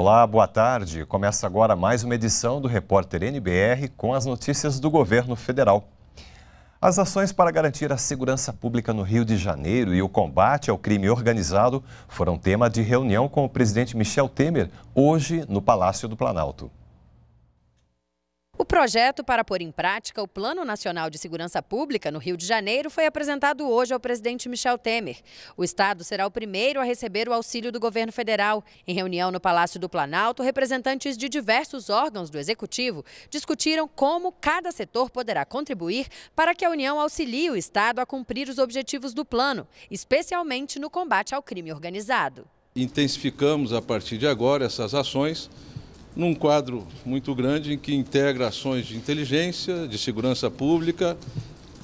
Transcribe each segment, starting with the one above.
Olá, boa tarde. Começa agora mais uma edição do Repórter NBR com as notícias do governo federal. As ações para garantir a segurança pública no Rio de Janeiro e o combate ao crime organizado foram tema de reunião com o presidente Michel Temer hoje no Palácio do Planalto. O projeto para pôr em prática o Plano Nacional de Segurança Pública no Rio de Janeiro foi apresentado hoje ao presidente Michel Temer. O estado será o primeiro a receber o auxílio do governo federal. Em reunião no Palácio do Planalto, representantes de diversos órgãos do executivo discutiram como cada setor poderá contribuir para que a União auxilie o estado a cumprir os objetivos do plano, especialmente no combate ao crime organizado. Intensificamos a partir de agora essas ações num quadro muito grande em que integra ações de inteligência, de segurança pública,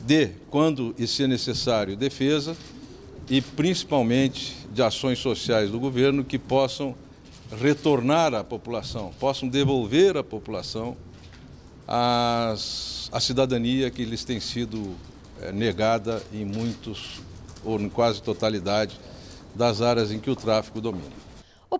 de, quando isso é necessário, defesa e principalmente de ações sociais do governo que possam retornar à população, possam devolver à população as, a cidadania que lhes tem sido é, negada em muitos, ou em quase totalidade, das áreas em que o tráfico domina.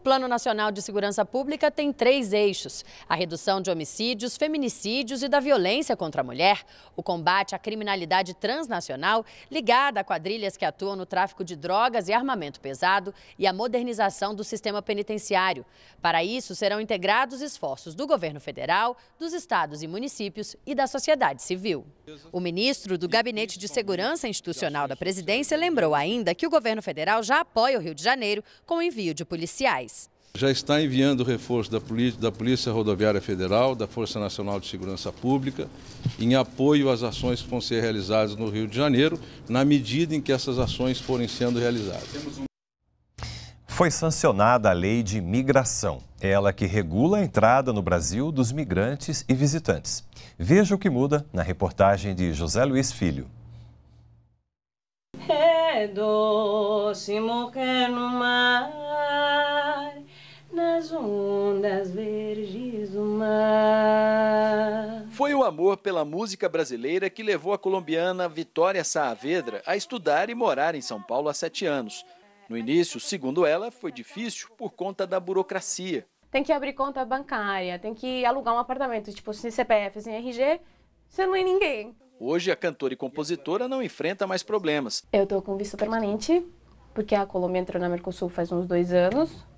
Plano Nacional de Segurança Pública tem três eixos: a redução de homicídios, feminicídios e da violência contra a mulher, o combate à criminalidade transnacional ligada a quadrilhas que atuam no tráfico de drogas e armamento pesado e a modernização do sistema penitenciário. Para isso, serão integrados esforços do governo federal, dos estados e municípios e da sociedade civil. O ministro do Gabinete de Segurança Institucional da Presidência lembrou ainda que o governo federal já apoia o Rio de Janeiro com o envio de policiais. Já está enviando reforço da Polícia, da Polícia Rodoviária Federal, da Força Nacional de Segurança Pública, em apoio às ações que vão ser realizadas no Rio de Janeiro, na medida em que essas ações forem sendo realizadas. Foi sancionada a Lei de Migração, ela que regula a entrada no Brasil dos migrantes e visitantes. Veja o que muda na reportagem de José Luiz Filho. É doce morrer no mar ondas verdes do mar. Foi o amor pela música brasileira que levou a colombiana Vitória Saavedra a estudar e morar em São Paulo há sete anos. No início, segundo ela, foi difícil por conta da burocracia. Tem que abrir conta bancária, tem que alugar um apartamento, tipo, sem CPF, sem RG, você não é ninguém. Hoje, a cantora e compositora não enfrenta mais problemas. Eu estou com visto permanente, porque a Colômbia entrou na Mercosul faz uns dois anos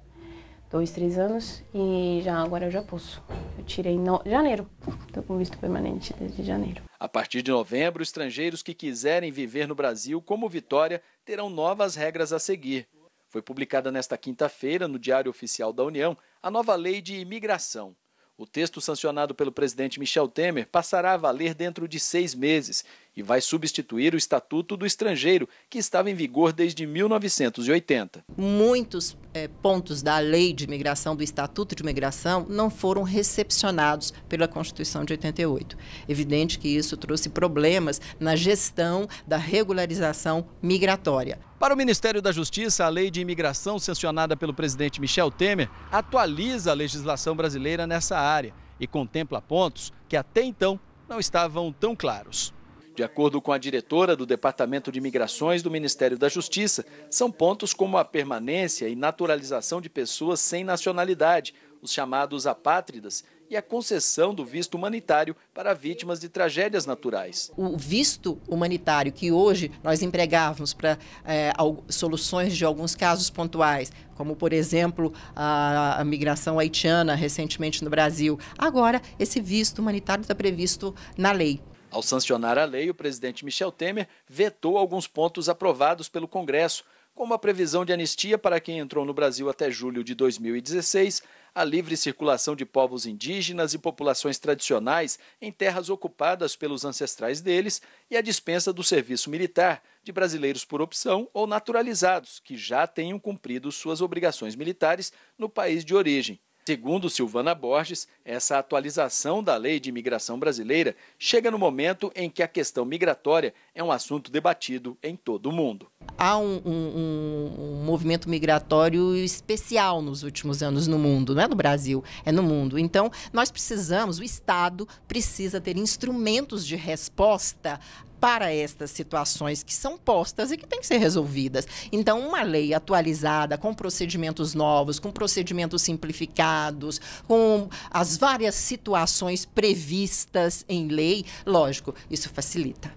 dois, três anos e já agora eu já posso. Eu tirei no... janeiro, estou com visto permanente desde janeiro. A partir de novembro, estrangeiros que quiserem viver no Brasil como Vitória terão novas regras a seguir. Foi publicada nesta quinta-feira no Diário Oficial da União a nova lei de imigração. O texto sancionado pelo presidente Michel Temer passará a valer dentro de seis meses e vai substituir o Estatuto do Estrangeiro, que estava em vigor desde 1980. Muitos é, pontos da lei de imigração, do Estatuto de Imigração, não foram recepcionados pela Constituição de 88. Evidente que isso trouxe problemas na gestão da regularização migratória. Para o Ministério da Justiça, a lei de imigração sancionada pelo presidente Michel Temer atualiza a legislação brasileira nessa área e contempla pontos que até então não estavam tão claros. De acordo com a diretora do Departamento de Migrações do Ministério da Justiça, são pontos como a permanência e naturalização de pessoas sem nacionalidade, os chamados apátridas, e a concessão do visto humanitário para vítimas de tragédias naturais. O visto humanitário que hoje nós empregávamos para é, soluções de alguns casos pontuais, como por exemplo a, a, migração haitiana recentemente no Brasil, agora esse visto humanitário está previsto na lei. Ao sancionar a lei, o presidente Michel Temer vetou alguns pontos aprovados pelo Congresso, como a previsão de anistia para quem entrou no Brasil até julho de 2016, a livre circulação de povos indígenas e populações tradicionais em terras ocupadas pelos ancestrais deles e a dispensa do serviço militar de brasileiros por opção ou naturalizados que já tenham cumprido suas obrigações militares no país de origem. Segundo Silvana Borges, essa atualização da lei de imigração brasileira chega no momento em que a questão migratória é um assunto debatido em todo o mundo. Há um, um, um, movimento migratório especial nos últimos anos no mundo, não é no Brasil, é no mundo. Então, nós precisamos, o Estado precisa ter instrumentos de resposta para estas situações que são postas e que têm que ser resolvidas. Então, uma lei atualizada, com procedimentos novos, com procedimentos simplificados, com as várias situações previstas em lei, lógico, isso facilita.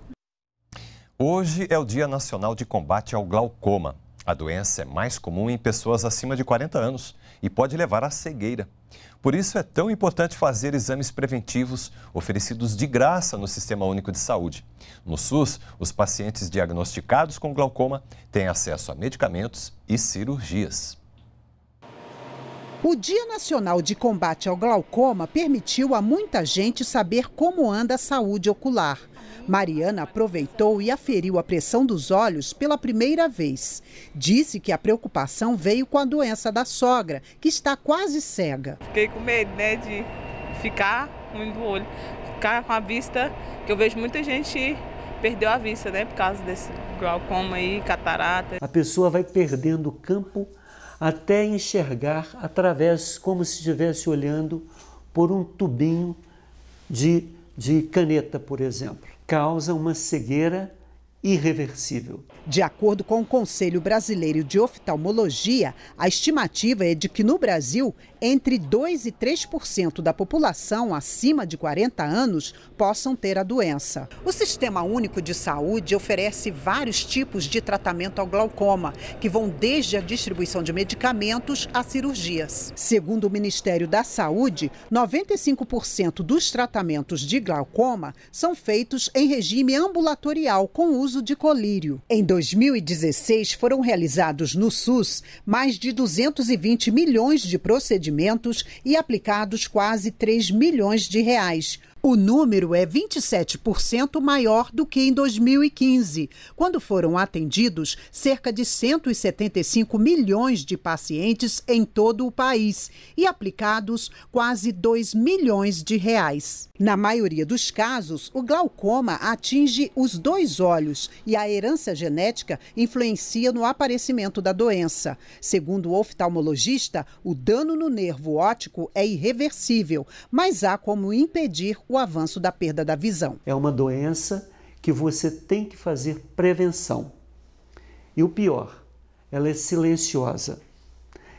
Hoje é o Dia Nacional de Combate ao Glaucoma. A doença é mais comum em pessoas acima de 40 anos e pode levar à cegueira. Por isso é tão importante fazer exames preventivos oferecidos de graça no Sistema Único de Saúde. No SUS, os pacientes diagnosticados com glaucoma têm acesso a medicamentos e cirurgias. O Dia Nacional de Combate ao Glaucoma permitiu a muita gente saber como anda a saúde ocular. Mariana aproveitou e aferiu a pressão dos olhos pela primeira vez. Disse que a preocupação veio com a doença da sogra, que está quase cega. Fiquei com medo, né, de ficar ruim do olho, ficar com a vista, que eu vejo muita gente perdeu a vista, né, por causa desse glaucoma aí, catarata. A pessoa vai perdendo o campo até enxergar através, como se estivesse olhando por um tubinho de, de caneta, por exemplo. Causa uma cegueira irreversível. De acordo com o Conselho Brasileiro de Oftalmologia, a estimativa é de que no Brasil, entre 2 e 3% da população acima de 40 anos possam ter a doença. O Sistema Único de Saúde oferece vários tipos de tratamento ao glaucoma, que vão desde a distribuição de medicamentos a cirurgias. Segundo o Ministério da Saúde, 95% dos tratamentos de glaucoma são feitos em regime ambulatorial com uso de colírio. Em 2016, foram realizados no SUS mais de 220 milhões de procedimentos e aplicados quase 3 milhões de reais. O número é 27% maior do que em 2015, quando foram atendidos cerca de 175 milhões de pacientes em todo o país e aplicados quase 2 milhões de reais. Na maioria dos casos, o glaucoma atinge os dois olhos e a herança genética influencia no aparecimento da doença. Segundo o oftalmologista, o dano no nervo óptico é irreversível, mas há como impedir o avanço da perda da visão. É uma doença que você tem que fazer prevenção. E o pior, ela é silenciosa.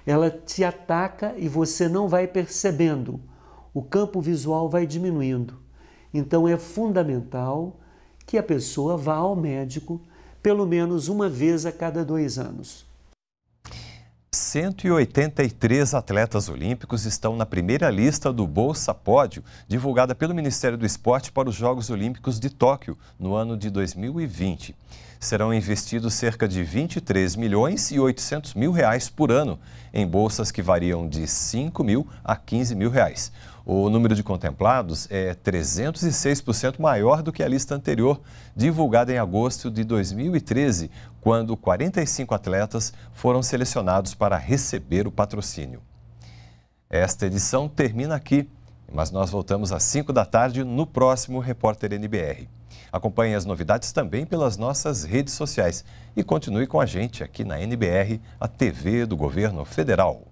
Ela te ataca e você não vai percebendo. O campo visual vai diminuindo. Então é fundamental que a pessoa vá ao médico pelo menos uma vez a cada dois anos. 183 atletas olímpicos estão na primeira lista do Bolsa Pódio, divulgada pelo Ministério do Esporte para os Jogos Olímpicos de Tóquio, no ano de 2020. Serão investidos cerca de 23 milhões e 800 mil reais por ano em bolsas que variam de 5 mil a 15 mil reais. O número de contemplados é 306% maior do que a lista anterior, divulgada em agosto de 2013, quando 45 atletas foram selecionados para receber o patrocínio. Esta edição termina aqui, mas nós voltamos às 5 da tarde no próximo Repórter NBR. Acompanhe as novidades também pelas nossas redes sociais e continue com a gente aqui na NBR, a TV do Governo Federal.